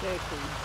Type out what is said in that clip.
Sehr cool.